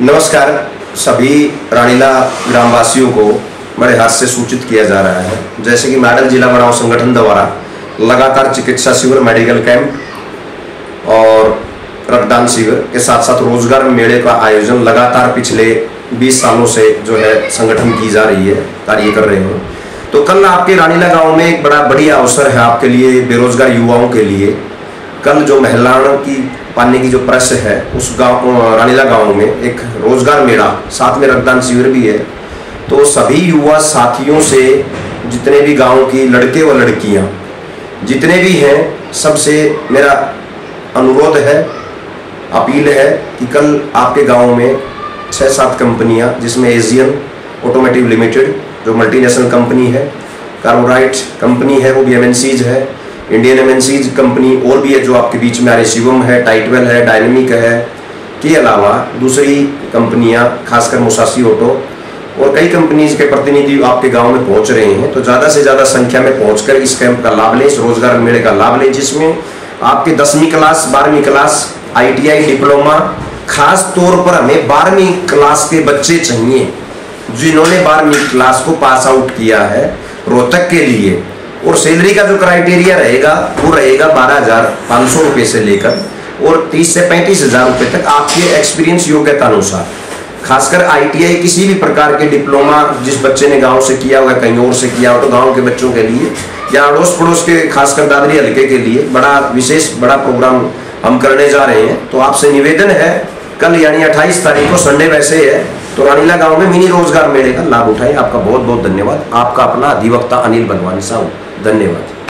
नमस्कार, सभी रानीला ग्रामवासियों को बड़े हाथ से सूचित किया जा रहा है। जैसे कि मॉडल जिला बनाओ संगठन द्वारा लगातार चिकित्सा शिविर, मेडिकल कैंप और रक्तदान शिविर के साथ साथ रोज़गार मेले का आयोजन लगातार पिछले 20 सालों से जो है संगठन की जा रही है, कार्य कर रहे हैं। तो कल आपके रानीला गाँव में एक बड़ा बढ़िया अवसर है आपके लिए, बेरोजगार युवाओं के लिए। कल जो महिलाओं की पाने की जो प्रेस है, उस गाँव रानीला गाँव में एक रोज़गार मेला, साथ में रक्तदान शिविर भी है। तो सभी युवा साथियों से जितने भी गाँव की लड़के व लड़कियाँ, जितने भी हैं, सबसे मेरा अनुरोध है, अपील है कि कल आपके गाँव में छः सात कंपनियाँ, जिसमें एशियन ऑटोमेटिव लिमिटेड जो मल्टीनेशनल कंपनी है कार्बोराइट कंपनी है, वो एम है इंडियन एम कंपनी और भी है जो आपके बीच में आ रही शिवम है टाइटवेल है डायनेमिक है। के अलावा दूसरी कंपनियाँ, खासकर मुसासी ऑटो और कई कंपनीज़ के प्रतिनिधि आपके गाँव में पहुँच रहे हैं। तो ज़्यादा से ज़्यादा संख्या में पहुंचकर इस कैंप का लाभ लें, इस रोज़गार मेले का लाभ लें, जिसमें आपके दसवीं क्लास बारहवीं क्लास आईटीआई डिप्लोमा खास तौर पर हमें बारहवीं क्लास के बच्चे चाहिए, जिन्होंने बारहवीं क्लास को पास आउट किया है, रोहतक के लिए। और सैलरी का जो क्राइटेरिया रहेगा, वो रहेगा बारह हज़ार पाँच सौ रुपये से लेकर और तीस से पैंतीस हज़ार रुपये तक आपके एक्सपीरियंस योग्यता अनुसार खासकर आईटीआई किसी भी प्रकार के डिप्लोमा जिस बच्चे ने गाँव से किया हुआ, कहीं और से किया हो तो गाँव के बच्चों के लिए या अड़ोस पड़ोस के, खासकर दादरी हल्के के लिए बड़ा विशेष, बड़ा प्रोग्राम हम करने जा रहे हैं। तो आपसे निवेदन है, कल यानी 28 तारीख को संडे वैसे है तो रानीला गाँव में मिनी रोज़गार मेले का लाभ उठाए। आपका बहुत बहुत धन्यवाद। आपका अपना अधिवक्ता अनिल बनवानी साहू। धन्यवाद।